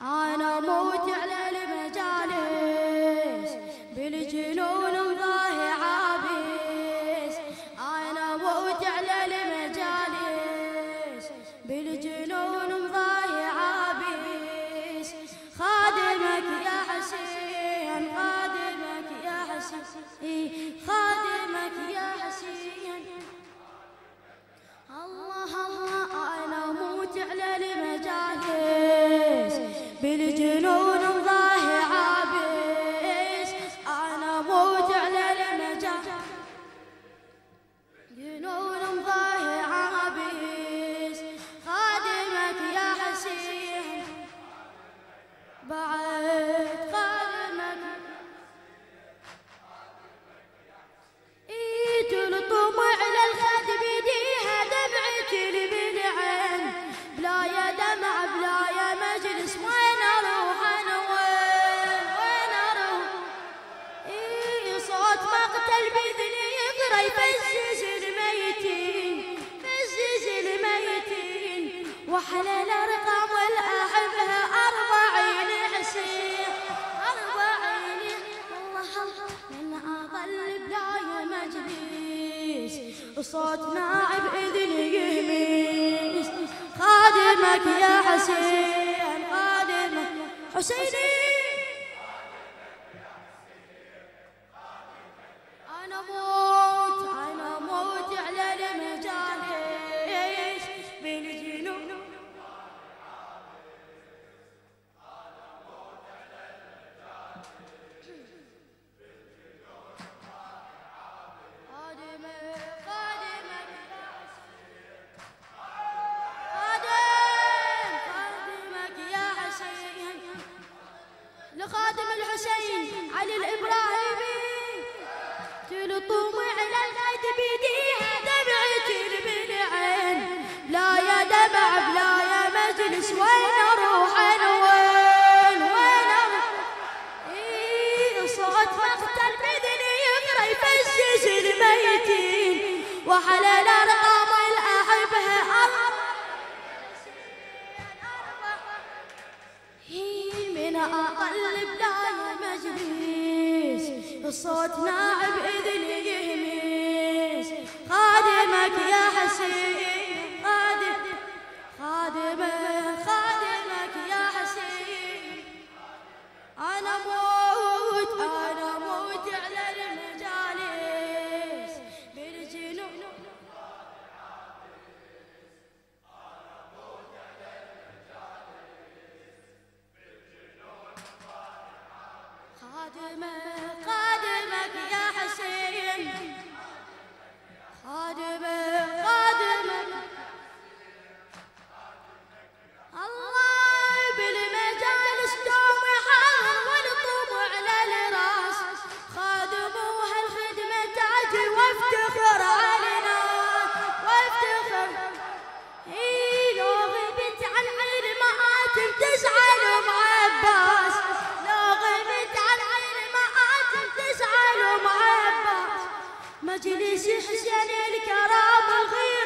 أنا موت على المجالس بالجنون انظر फिर مجلس وصوت ناعب إذن يهمس. خادمك يا حسين خادمك. حسيني نفلس وين أروح أنا وين وين أروح إيه صوت مقتل بدني يقرأ يفجج الميتين. وعلى الأرقام الاحبها هي إيه، من أقل بلاي مجلس الصوت ناعب اذني يهمس. خادمك يا حسين. مجلس حسين الكرام الخير.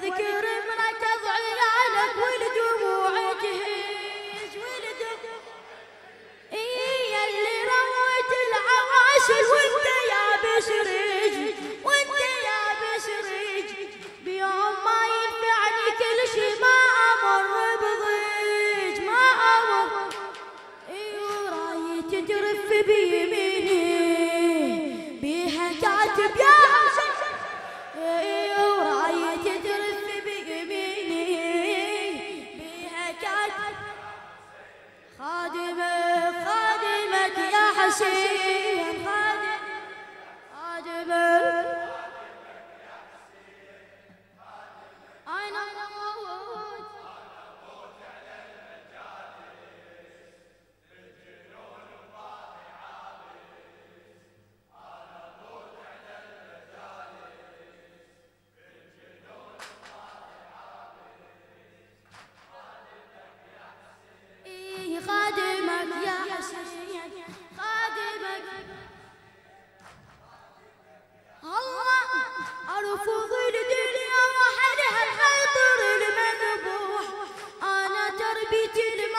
The could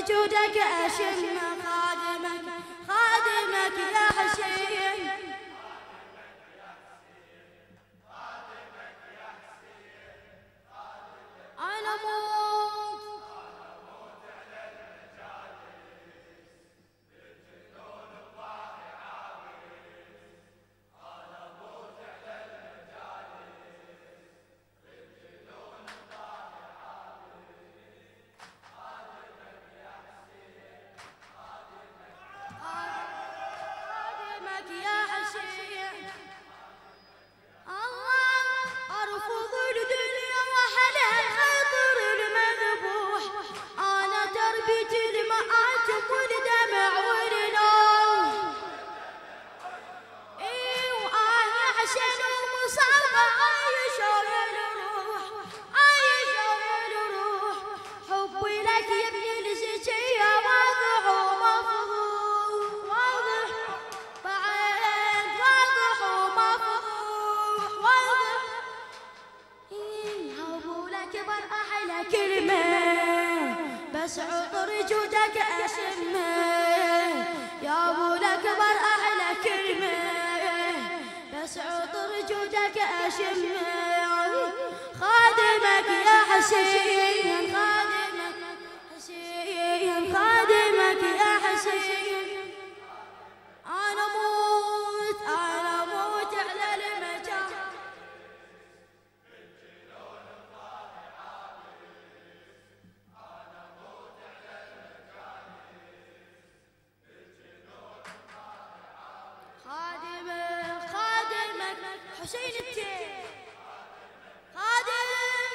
وجودك أشم خادمك خادمك يا حشيم بس عطر جودك أشمه يا أبو الأكبر خادمك يا حسين حسين الدين. خادم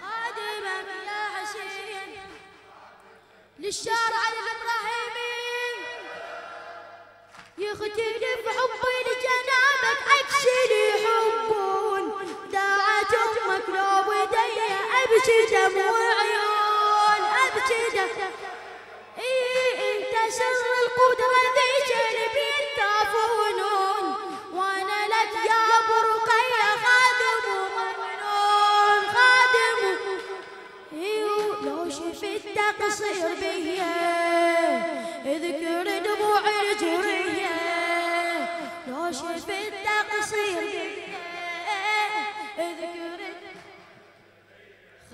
خادم يا حسين. للشارع الإبراهيمي. يختلف بحبي لجنابك؟ اكسر حبون. دعت أمك لو بدي ابكي دم وعيون. ابكي دم. إيه، اي انت سر القدرة شفت تقصير بيا اذكر دموع الجرية. لو شفت تقصير اذكر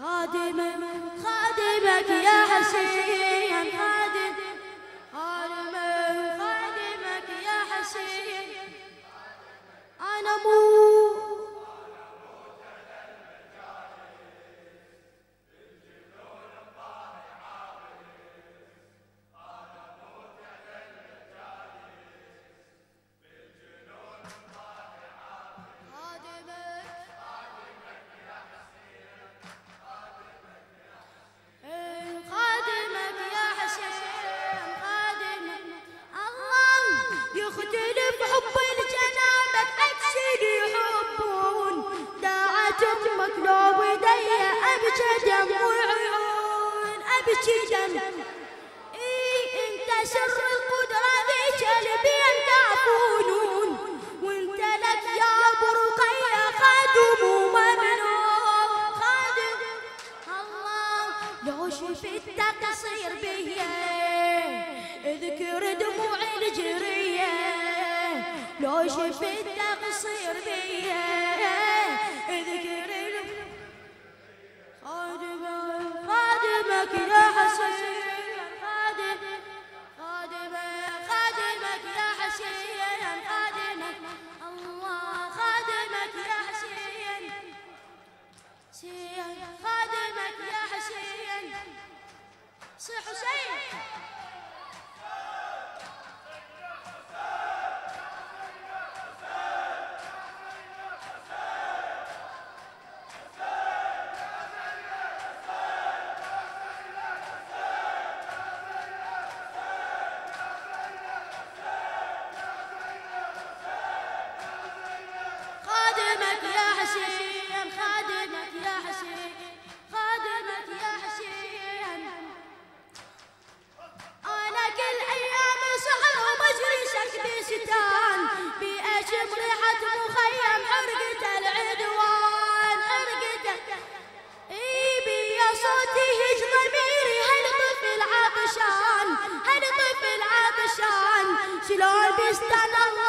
خادم خادمك يا حسين. خادم خادمك يا حسين. أنا مو لو شفت تقصير بيا اذكر خادمك. خادمك يا حسين. خادم خادمك خادمك يا حسين. خادمك. الله. خادمك يا حسين. خادمك يا حسين. سي حسين. حسين خادمك يا حسين خادمك يا حسين أنا كل أيام ومجري ريحة مخيم العدوان. إي صوتي هج ضميري هالطفل عطشان هالطفل عطشان شلون الله